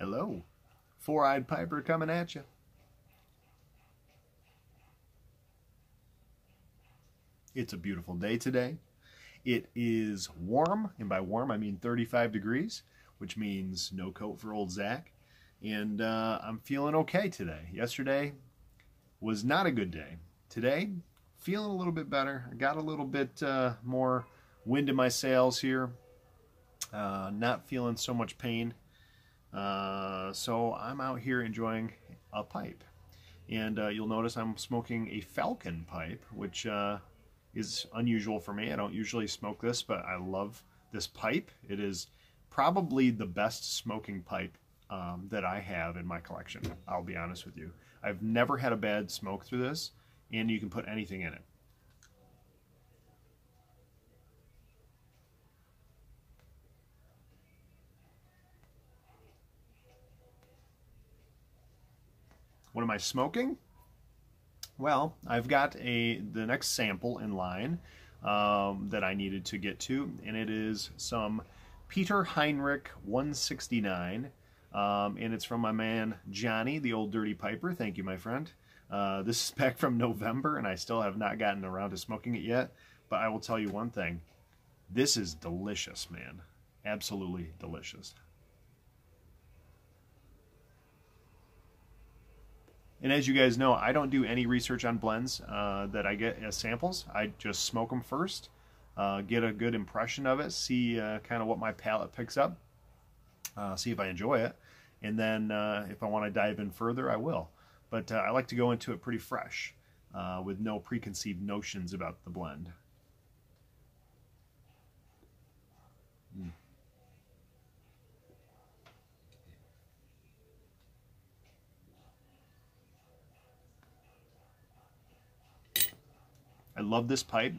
Hello. Four-eyed Piper coming at you. It's a beautiful day today. It is warm, and by warm I mean 35 degrees, which means no coat for old Zach. And uh, I'm feeling okay today. Yesterday was not a good day. Today, feeling a little bit better. I got a little bit uh, more wind in my sails here. Uh, not feeling so much pain. Uh, so I'm out here enjoying a pipe. And uh, you'll notice I'm smoking a Falcon pipe, which uh, is unusual for me. I don't usually smoke this, but I love this pipe. It is probably the best smoking pipe um, that I have in my collection, I'll be honest with you. I've never had a bad smoke through this, and you can put anything in it. What am I smoking? Well, I've got a the next sample in line um, that I needed to get to, and it is some Peter Heinrich 169, um, and it's from my man Johnny, the old dirty piper. Thank you, my friend. Uh, this is back from November, and I still have not gotten around to smoking it yet. But I will tell you one thing: this is delicious, man. Absolutely delicious. And as you guys know, I don't do any research on blends uh, that I get as samples. I just smoke them first, uh, get a good impression of it, see uh, kind of what my palate picks up, uh, see if I enjoy it, and then uh, if I want to dive in further, I will. But uh, I like to go into it pretty fresh with no preconceived notions about the blend. Mm. I love this pipe.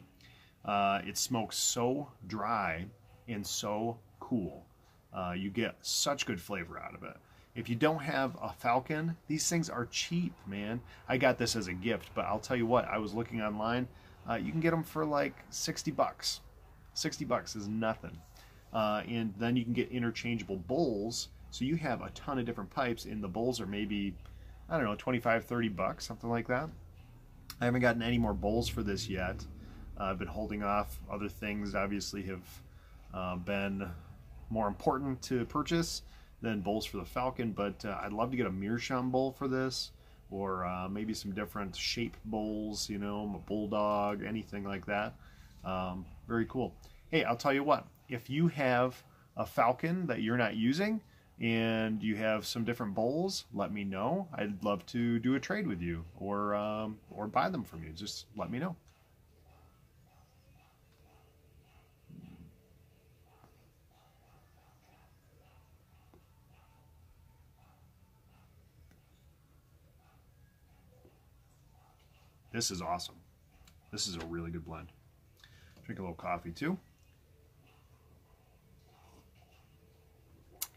Uh, it smokes so dry and so cool. Uh, you get such good flavor out of it. If you don't have a Falcon, these things are cheap, man. I got this as a gift, but I'll tell you what, I was looking online. Uh, you can get them for like 60 bucks. 60 bucks is nothing. Uh, and then you can get interchangeable bowls. So you have a ton of different pipes, and the bowls are maybe, I don't know, 25, 30 bucks, something like that. I haven't gotten any more bowls for this yet. Uh, I've been holding off. Other things obviously have uh, been more important to purchase than bowls for the Falcon, but uh, I'd love to get a Meerschaum bowl for this, or uh, maybe some different shape bowls, you know, a bulldog, anything like that. Um, very cool. Hey, I'll tell you what, if you have a Falcon that you're not using, and you have some different bowls, let me know. I'd love to do a trade with you or um, or buy them from you. Just let me know. This is awesome. This is a really good blend. Drink a little coffee too.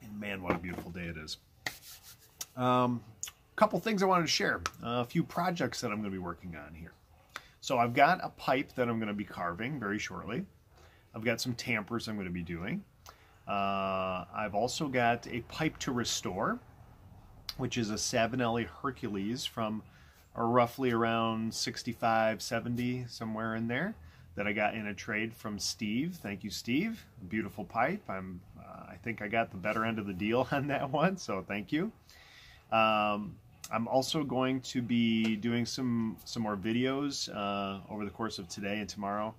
And man, what a beautiful day it is. Um, a couple things I wanted to share. A few projects that I'm going to be working on here. So I've got a pipe that I'm going to be carving very shortly. I've got some tampers I'm going to be doing. Uh, I've also got a pipe to restore, which is a Savinelli Hercules from roughly around 65, 70, somewhere in there that I got in a trade from Steve. Thank you, Steve. Beautiful pipe. I'm, uh, I think I got the better end of the deal on that one, so thank you. Um, I'm also going to be doing some some more videos uh, over the course of today and tomorrow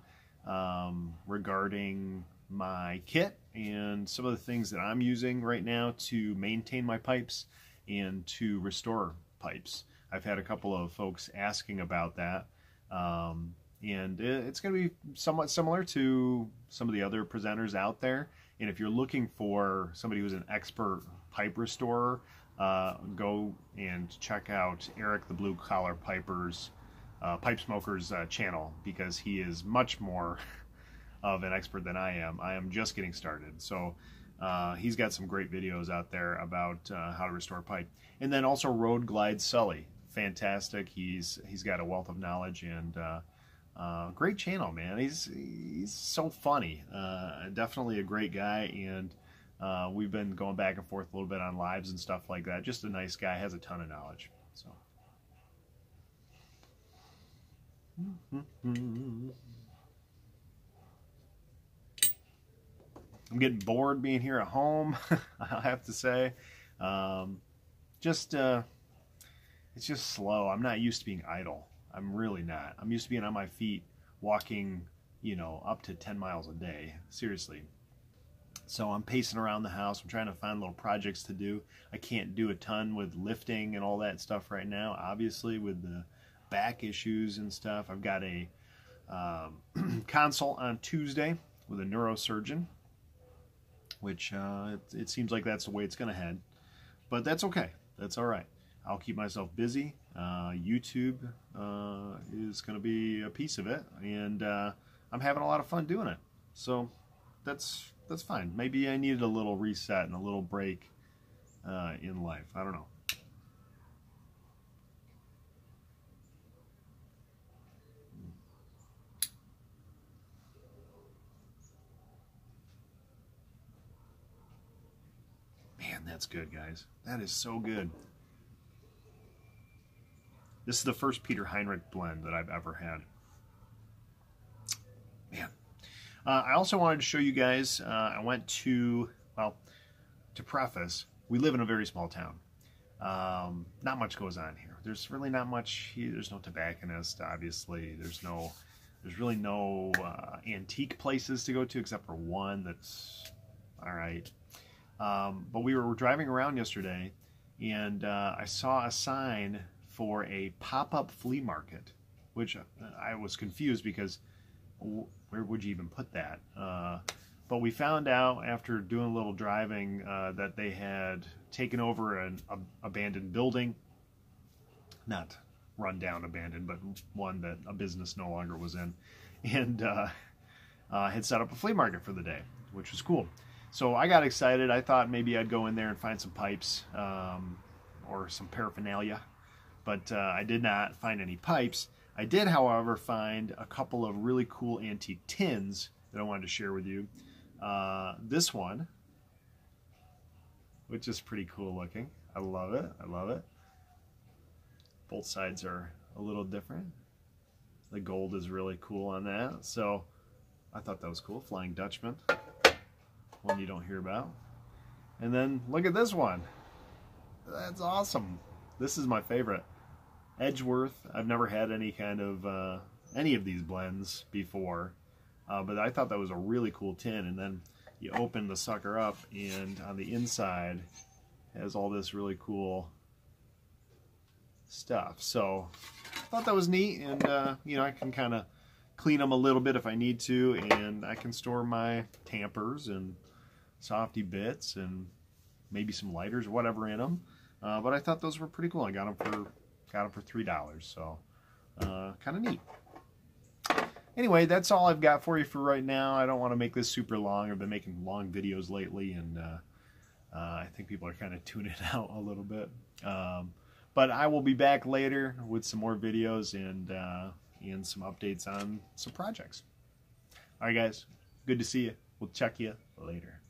um, regarding my kit and some of the things that I'm using right now to maintain my pipes and to restore pipes. I've had a couple of folks asking about that. Um, and it's going to be somewhat similar to some of the other presenters out there. And if you're looking for somebody who's an expert pipe restorer, uh, go and check out Eric the Blue Collar Piper's uh, Pipe Smokers uh, channel because he is much more of an expert than I am. I am just getting started. So uh, he's got some great videos out there about uh, how to restore pipe. And then also Road Glide Sully. Fantastic. He's he's got a wealth of knowledge and uh, great channel, man. He's he's so funny. Uh, definitely a great guy, and Uh, we've been going back and forth a little bit on lives and stuff like that. Just a nice guy, has a ton of knowledge. So. I'm getting bored being here at home. I have to say, um, just uh, it's just slow. I'm not used to being idle. I'm really not. I'm used to being on my feet, walking, you know, up to 10 miles a day. Seriously. So I'm pacing around the house. I'm trying to find little projects to do. I can't do a ton with lifting and all that stuff right now, obviously, with the back issues and stuff. I've got a um, consult on Tuesday with a neurosurgeon, which uh, it, it seems like that's the way it's going to head. But that's okay. That's all right. I'll keep myself busy. Uh, YouTube uh, is going to be a piece of it, and uh, I'm having a lot of fun doing it. So that's that's fine. Maybe I needed a little reset and a little break in life. I don't know. Man, that's good, guys. That is so good. This is the first Peter Heinrich blend that I've ever had. Man. Uh, I also wanted to show you guys, uh, I went to, well, to preface, we live in a very small town. Um, not much goes on here. There's really not much, here. there's no tobacconist, obviously. There's no, there's really no uh, antique places to go to except for one that's, all right. Um, but we were driving around yesterday and uh, I saw a sign for a pop-up flea market, which I was confused because where would you even put that? Uh, but we found out after doing a little driving uh, that they had taken over an abandoned building, not run down abandoned, but one that a business no longer was in, and uh, uh, had set up a flea market for the day, which was cool. So I got excited. I thought maybe I'd go in there and find some pipes um, or some paraphernalia but uh, I did not find any pipes. I did, however, find a couple of really cool antique tins that I wanted to share with you. Uh, this one, which is pretty cool looking. I love it. I love it. Both sides are a little different. The gold is really cool on that. So I thought that was cool. Flying Dutchman. One you don't hear about. And then look at this one. That's awesome. This is my favorite. Edgeworth. I've never had any kind of uh, any of these blends before, uh, but I thought that was a really cool tin. And then you open the sucker up, and on the inside has all this really cool stuff. So I thought that was neat, and uh, you know I can kind of clean them a little bit if I need to, and I can store my tampers and softy bits and maybe some lighters or whatever in them. Uh, but I thought those were pretty cool. I got them for Got them for $3, so uh, kind of neat. Anyway, that's all I've got for you for right now. I don't want to make this super long. I've been making long videos lately, and uh, uh, I think people are kind of tuning out a little bit. Um, but I will be back later with some more videos and, uh, and some updates on some projects. All right, guys. Good to see you. We'll check you later.